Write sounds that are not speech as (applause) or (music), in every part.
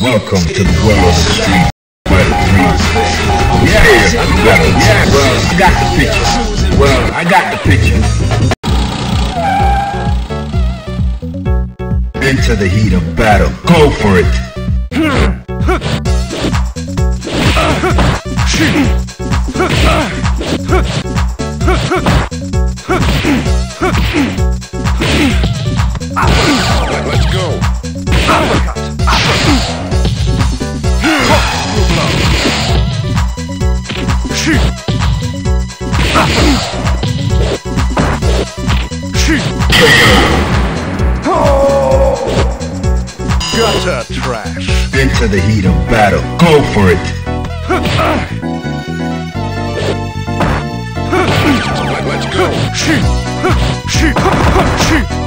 Welcome to the world of the street. Fighter 3. Prepare for battle. Yeah, well, I got the picture. Well, I got the picture. Into the heat of battle. Go for it. Let's go. Let's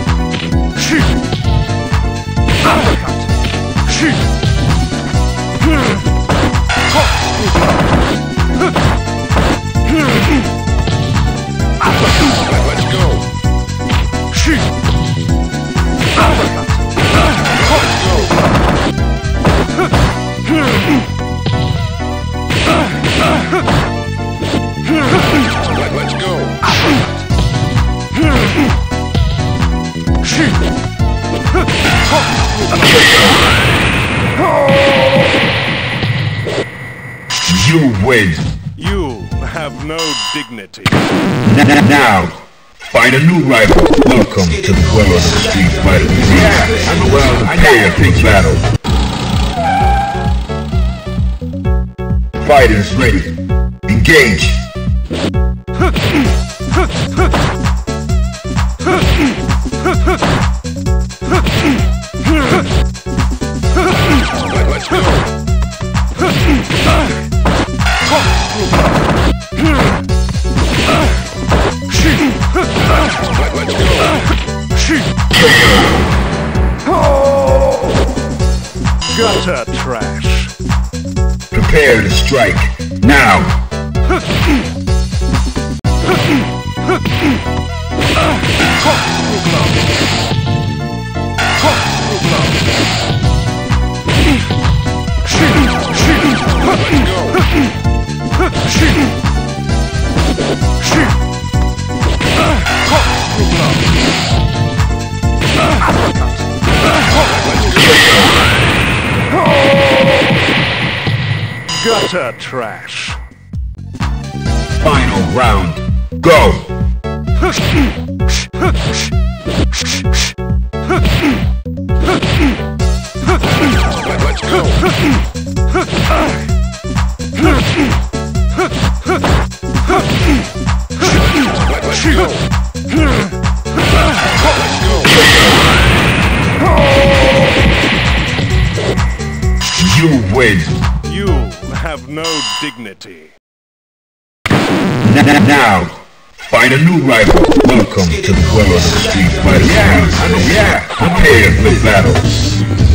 You. You have no dignity. N- now, find a new rival. Welcome to the world of the street fighter. Yeah, I'm well, I Prepare got the for battle. Fighters ready. Engage. Let's go. Gutter trash. Prepare to strike. Now. (laughs) Gutter trash. Final round. Go. Let's go. You win. You have no dignity. Now, find a new rival. Welcome to the world of the street fighter. Yeah, I'm yeah. Prepare for battle.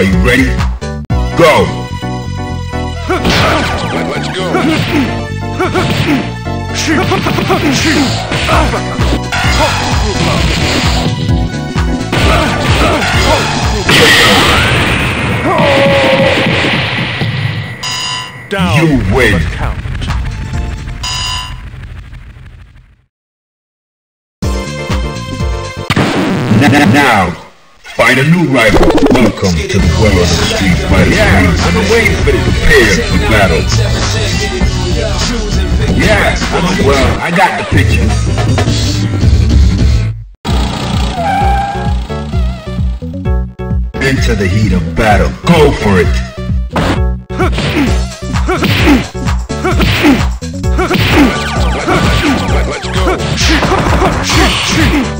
Are you ready? Go. Let- Let's go. Down You win. count. N- now, find a new rival. Welcome to the world of the street fighter. Yeah, I've been waiting for this. Prepare for battle. Yeah, I'm well, I got the picture. Into the heat of battle. Go for it. Let's go.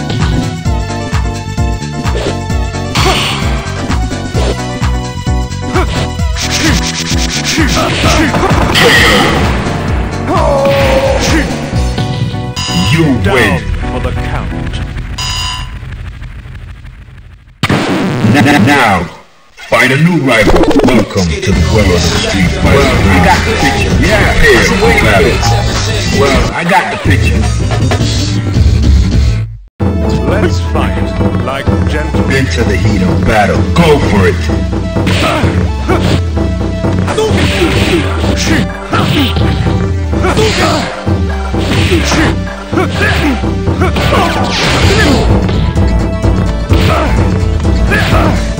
Find a new rival. Welcome to the world of Street Fighter. Well, I got the picture. Yeah, Prepare so for wait a battle. minute. Well, I got the picture. Let's fight like gentlemen. Into the heat of battle. Go for it. Let's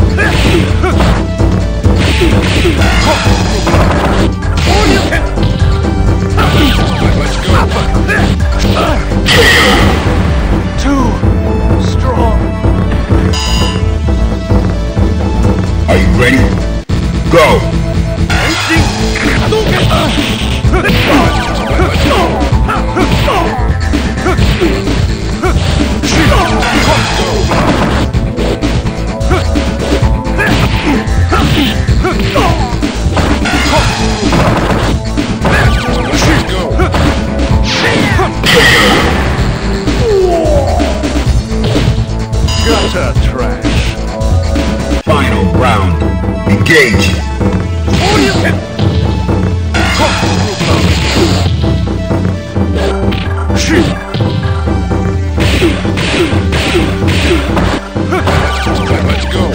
go.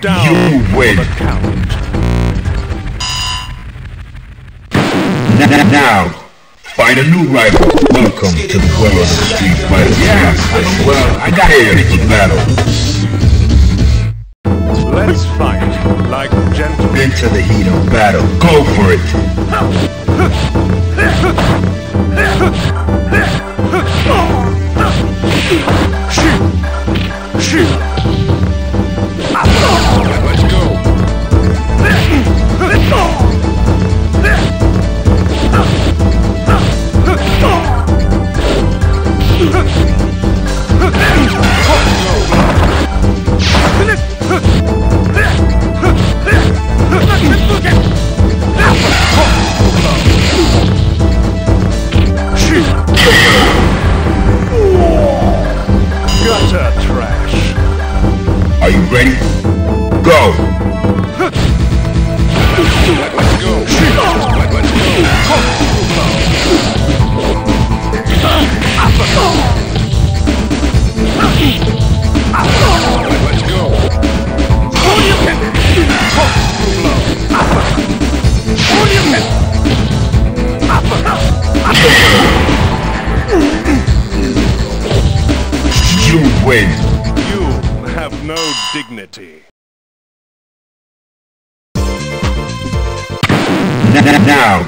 Down You win. the count. N- now. Find a new rival. Welcome to the world of the Street Fighter. Yeah, well, I got Prepare for battle. Let's fight like gentlemen. Into the heat of battle. Go for it. Dignity. Now.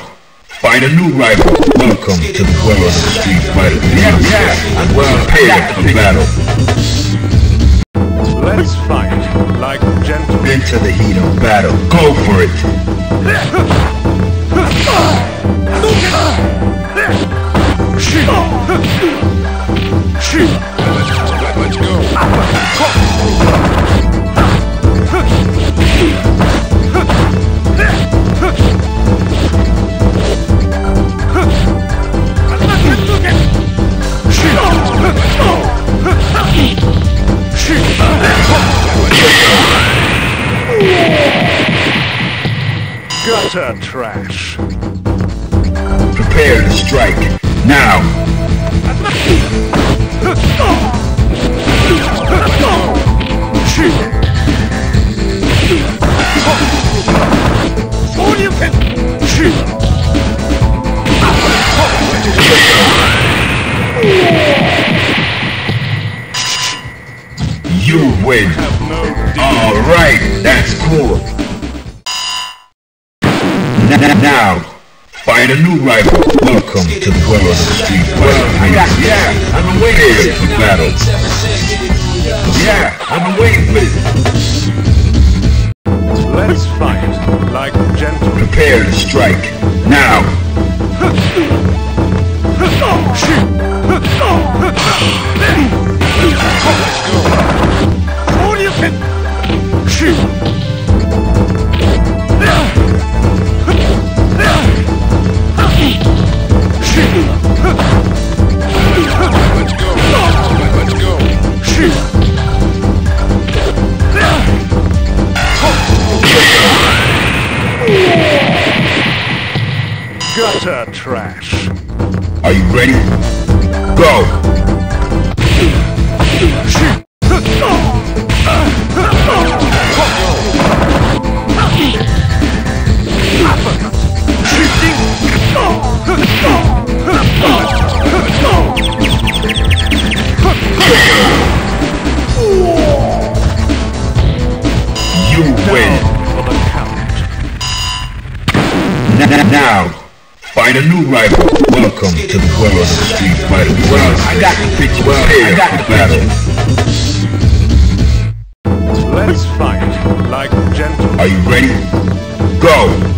Find a new rival. Welcome to the world of Street Fighter. Yeah, yeah. Well, I Prepare got the for battle. Let's fight like gentlemen. Into the heat of battle. Go for it. Let's go. Gutter trash. Prepare to strike. Now. You win. No Alright, that's cool. N now find a new rival. Welcome to the world of the street Well, I got, fighting. yeah, I've been waiting for this. battle. Yeah, I've been waiting for this. Let's fight like gentlemen. Prepare to strike. Now, Let's Welcome to the world of street fighting. Well, I got the picture. Well, I got the battle. Let's fight like gentlemen. Are you ready? Go!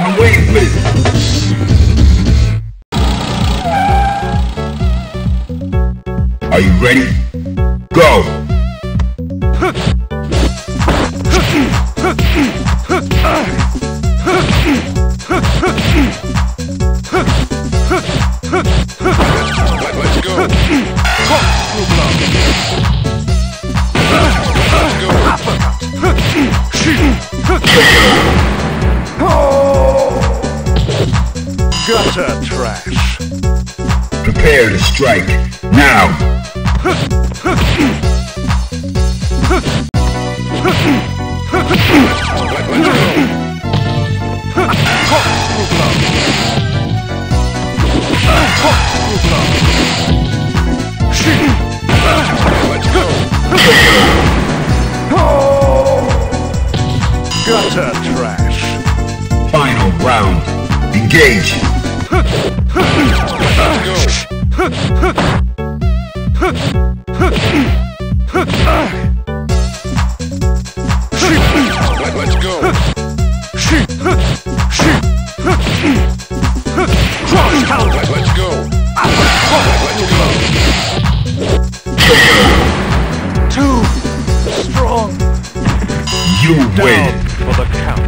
I've been waiting for this. Are you ready? Gutter trash. Prepare to strike. Now! Let's go. Let's go. Gutter trash. Final round. Engage! Let's go. Let's go. Let's go. Let's go. Too strong. You win!